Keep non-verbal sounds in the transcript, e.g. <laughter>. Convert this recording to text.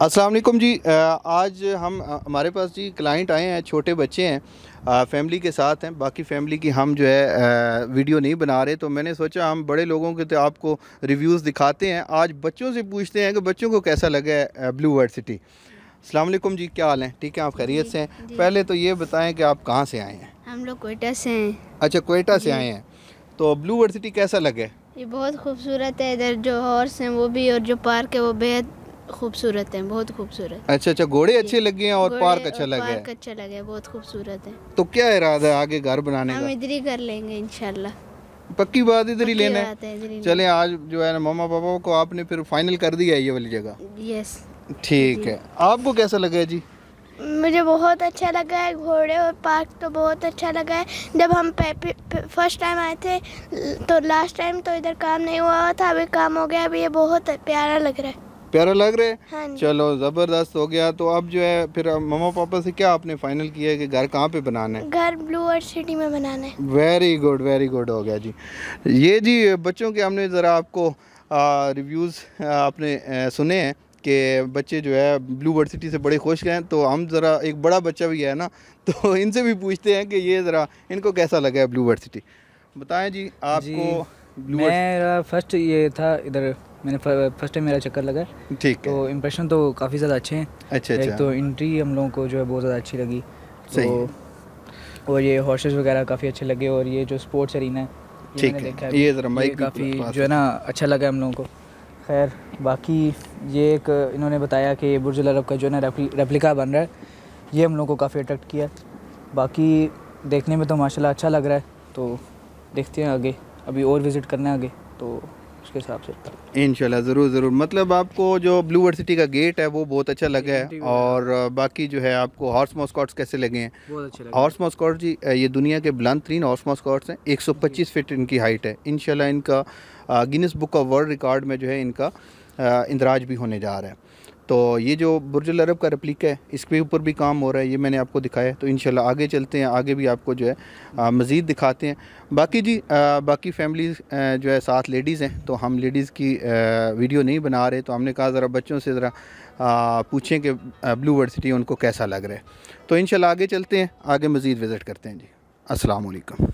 अस्सलाम वालेकुम जी। आज हम हमारे पास जी क्लाइंट आए हैं छोटे बच्चे हैं। फैमिली के साथ हैं। बाकी फैमिली की हम जो है वीडियो नहीं बना रहे तो मैंने सोचा हम बड़े लोगों के तो आपको रिव्यूज़ दिखाते हैं। आज बच्चों से पूछते हैं कि बच्चों को कैसा लगा है ब्लू वर्ड सिटी अस्सलाम वालेकुम जी क्या हाल है? ठीक है? आप खैरियत से हैं? पहले तो ये बताएँ कि आप कहाँ से आए हैं? हम लोग कोयटा से हैं। अच्छा कोयटा से आए हैं। तो ब्लू वर्ड सिटी कैसा लगा? ये बहुत खूबसूरत है। इधर जो हॉर्स हैं वो भी और जो पार्क है वो बेहद खूबसूरत है बहुत खूबसूरत। अच्छा अच्छा घोड़े अच्छे लगे हैं और पार्क अच्छा लगा है? पार्क अच्छा लगा है बहुत खूबसूरत है। तो क्या इरादा है आगे घर बनाने हम इधर ही कर लेंगे इंशाल्लाह। पक्की बात इधर ही लेना है, चले आज जो है ना मामा पापा को आपने फिर फाइनल कर दिया है ये वाली जगह? यस ठीक है। आपको कैसा लगा जी? मुझे बहुत अच्छा लगा है घोड़े और पार्क तो बहुत अच्छा लगा है। जब हम फ़र्स्ट टाइम आए थे तो लास्ट टाइम तो इधर काम नहीं हुआ था अभी काम हो गया अभी ये बहुत प्यारा लग रहा है। प्यारा लग रहा है? हाँ चलो ज़बरदस्त हो गया। तो अब जो है फिर मम्मा पापा से क्या आपने फाइनल किया है कि घर कहाँ पे बनाना है? घर ब्लू वर्ड सिटी में बनाना है। वेरी गुड वेरी गुड हो गया जी। ये जी बच्चों के हमने ज़रा आपको रिव्यूज़ आपने सुने हैं कि बच्चे जो है ब्लू बर्ड सिटी से बड़े खुश हैं। तो हम ज़रा एक बड़ा बच्चा भी है ना <laughs> तो इनसे भी पूछते हैं कि ये ज़रा इनको कैसा लगा है ब्लू वर्ड सिटी बताएँ जी आपको ब्लू मेरा फ़र्स्ट ये था इधर मैंने फ़र्स्ट टाइम मेरा चक्कर लगा। है। ठीक तो इम्प्रेशन तो काफ़ी ज़्यादा अच्छे हैं। अच्छा एक अच्छा। तो एंट्री हम लोगों को जो है बहुत ज़्यादा अच्छी लगी। सही तो और ये हॉर्सेस वगैरह काफ़ी अच्छे लगे और ये जो स्पोर्ट्स अरीना है ठीक है। ये ज़रा माइक काफ़ी जो है ना अच्छा लगा हम लोगों को। खैर बाकी ये एक इन्होंने बताया कि बुर्ज अरब का जो है ना रेप्लि- रेप्लिका बन रहा है। ये हम लोगों को काफ़ी अट्रैक्ट किया। बाकी देखने में तो माशाल्लाह अच्छा लग रहा है। तो देखते हैं आगे। अभी और विज़िट करना है आगे। तो उसके हिसाब से। इंशाल्लाह ज़रूर ज़रूर। मतलब आपको जो ब्लू वर्ड सिटी का गेट है वो बहुत अच्छा लगा है। और बाकी जो है आपको हॉर्स मॉस्कॉट्स कैसे लगे हैं? बहुत अच्छे हॉर्स मॉस्कॉट जी ये दुनिया के बुलंद तरीन हॉर्स मॉस्कॉट्स हैं। 125 फीट इनकी हाइट है। इनशाला इनका Guinness book of world record में जो है इनका इंदराज भी होने जा रहा है। तो ये जो बुर्ज अरब का रेप्लिका है इसके ऊपर भी काम हो रहा है ये मैंने आपको दिखाया तो इंशाल्लाह आगे चलते हैं आगे भी आपको जो है मज़ीद दिखाते हैं। बाकी जी अ, बाकी फैमिली जो है साथ लेडीज़ हैं तो हम लेडीज़ की अ, वीडियो नहीं बना रहे तो हमने कहा ज़रा बच्चों से ज़रा पूछें कि ब्लू वर्ड सिटी उनको कैसा लग रहा है। तो इंशाल्लाह आगे चलते हैं आगे मज़ीद विज़िट करते हैं जी। अस्सलाम वालेकुम